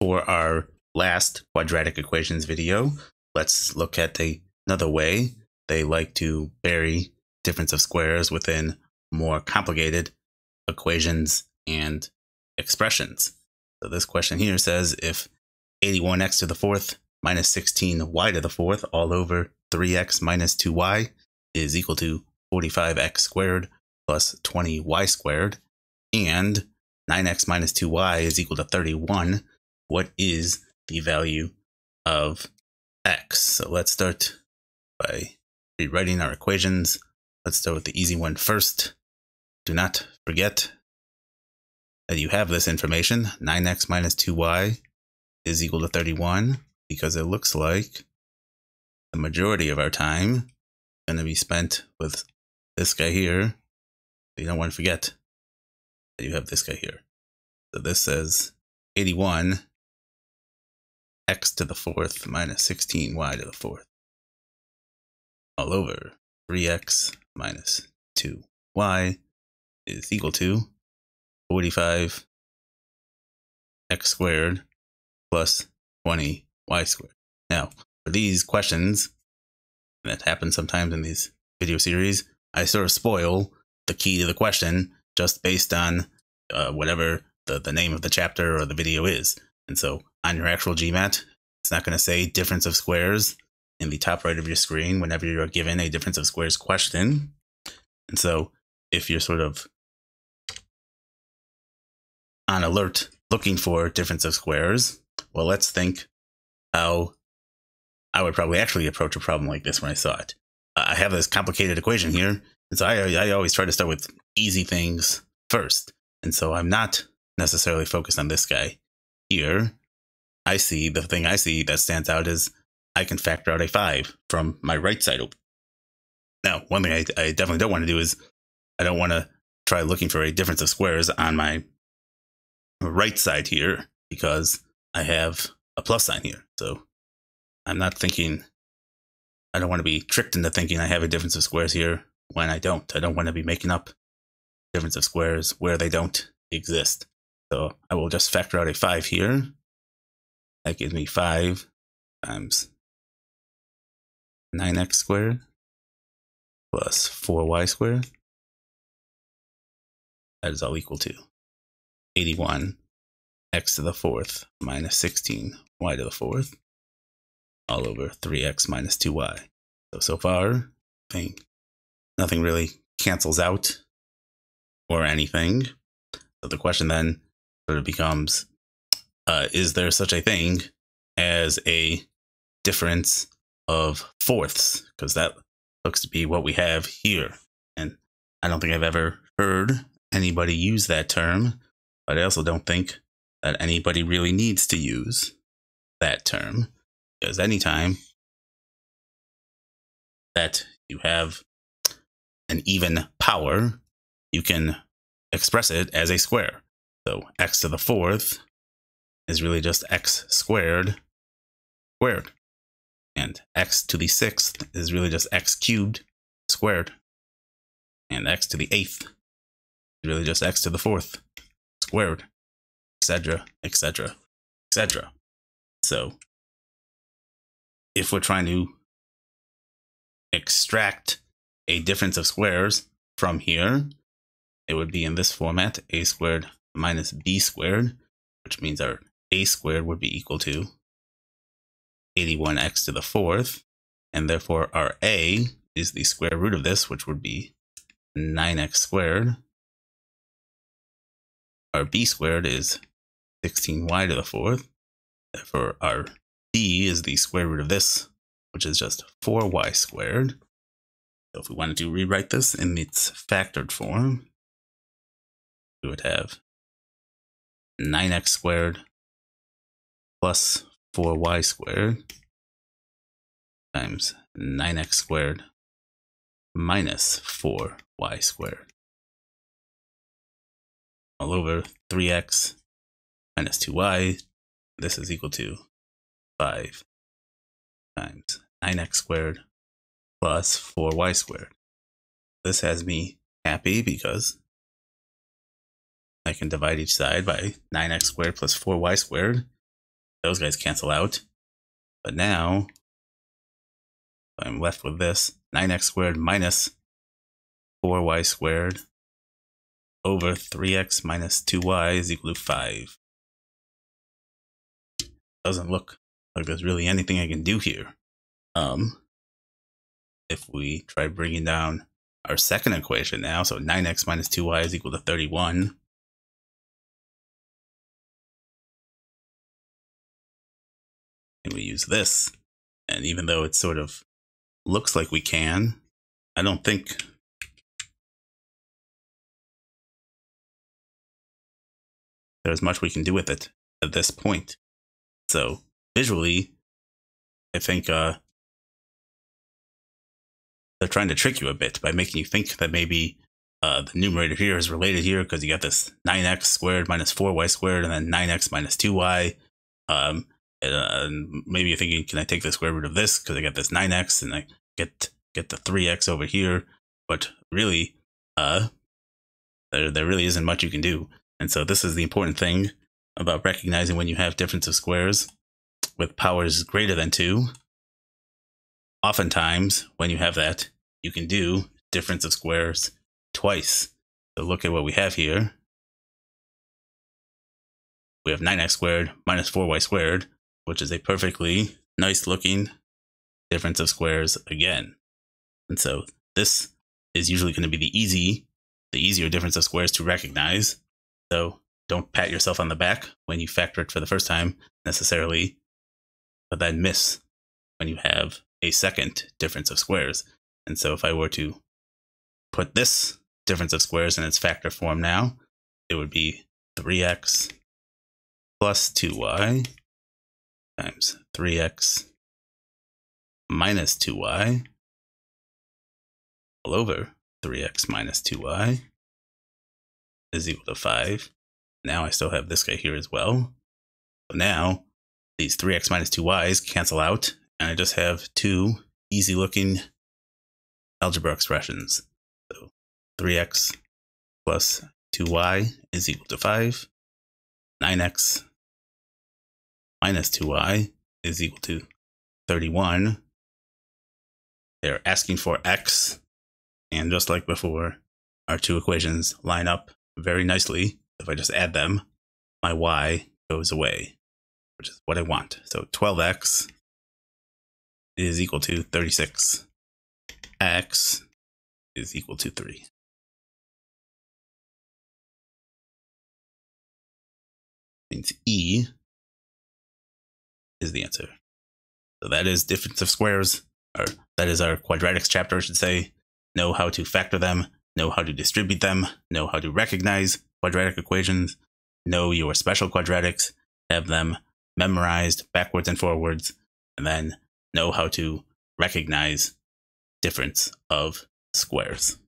for our last quadratic equations video, let's look at a, another way they like to bury difference of squares within more complicated equations and expressions. So this question here says if 81x to the fourth minus 16y to the fourth all over 3x minus 2y is equal to 45x squared plus 20y squared, and 9x minus 2y is equal to 31, what is the value of x? So let's start by rewriting our equations. Let's start with the easy one first. Do not forget that you have this information. 9x minus 2y is equal to 31 because it looks like the majority of our time is going to be spent with this guy here. So You don't want to forget that you have this guy here. So this says 81 x to the fourth minus 16y to the fourth all over 3x minus 2y is equal to 45 x squared plus 20 y squared. Now, for these questions, that happens sometimes in these video series, I sort of spoil the key to the question just based on uh, whatever the, the name of the chapter or the video is. And so on your actual GMAT, it's not going to say difference of squares in the top right of your screen whenever you're given a difference of squares question. And so if you're sort of on alert looking for difference of squares, well, let's think how I would probably actually approach a problem like this when I saw it. I have this complicated equation here, and so I, I always try to start with easy things first. And so I'm not necessarily focused on this guy here. I see the thing I see that stands out is I can factor out a five from my right side. Now, one thing I, I definitely don't want to do is I don't want to try looking for a difference of squares on my right side here because I have a plus sign here. So I'm not thinking, I don't want to be tricked into thinking I have a difference of squares here when I don't. I don't want to be making up difference of squares where they don't exist. So I will just factor out a 5 here. That gives me 5 times 9x squared plus 4y squared. That is all equal to 81 x to the fourth minus 16 y to the fourth all over 3x minus 2y. So, so far, thing, nothing really cancels out or anything. So the question then sort of becomes, uh, is there such a thing as a difference of fourths? Because that looks to be what we have here. And I don't think I've ever heard anybody use that term, but I also don't think that anybody really needs to use that term because anytime that you have an even power, you can express it as a square. So x to the fourth is really just x squared squared. And x to the sixth is really just x cubed squared. And x to the eighth is really just x to the fourth squared etc., etc., etc. So, if we're trying to extract a difference of squares from here, it would be in this format, a squared minus b squared, which means our a squared would be equal to 81x to the fourth, and therefore our a is the square root of this, which would be 9x squared. Our b squared is 16y to the fourth. Therefore, our b is the square root of this, which is just 4y squared. So if we wanted to rewrite this in its factored form, we would have 9x squared plus 4y squared times 9x squared minus 4y squared all over 3x minus 2y. This is equal to 5 times 9x squared plus 4y squared. This has me happy because I can divide each side by 9x squared plus 4y squared. Those guys cancel out. But now I'm left with this 9x squared minus 4y squared over 3x minus 2y is equal to 5. Doesn't look like there's really anything I can do here. Um, if we try bringing down our second equation now, so 9x minus 2y is equal to 31. And we use this. And even though it sort of looks like we can, I don't think there's much we can do with it at this point. So visually, I think uh, they're trying to trick you a bit by making you think that maybe uh, the numerator here is related here because you got this 9x squared minus 4y squared and then 9x minus 2y. Um, and maybe you're thinking, can I take the square root of this because I got this 9x and I get get the 3x over here? But really, uh, there, there really isn't much you can do. And so this is the important thing about recognizing when you have difference of squares with powers greater than 2. Oftentimes, when you have that, you can do difference of squares twice. So look at what we have here. We have 9x squared minus 4y squared, which is a perfectly nice looking difference of squares again. And so this is usually going to be the easy, the easier difference of squares to recognize. So don't pat yourself on the back when you factor it for the first time necessarily, but then miss when you have a second difference of squares. And so if I were to put this difference of squares in its factor form now, it would be 3x plus 2y times 3x minus 2y all over 3x minus 2y is equal to 5. Now I still have this guy here as well. So now these 3x minus 2y's cancel out, and I just have two easy looking algebra expressions. So 3x plus 2y is equal to 5. 9x minus 2y is equal to 31. They're asking for x, and just like before, our two equations line up very nicely. If I just add them, my y goes away, which is what I want. So 12x is equal to 36. x is equal to 3. Means E is the answer. So that is difference of squares, or that is our quadratics chapter, I should say. Know how to factor them, know how to distribute them, know how to recognize quadratic equations, know your special quadratics, have them memorized backwards and forwards, and then know how to recognize difference of squares.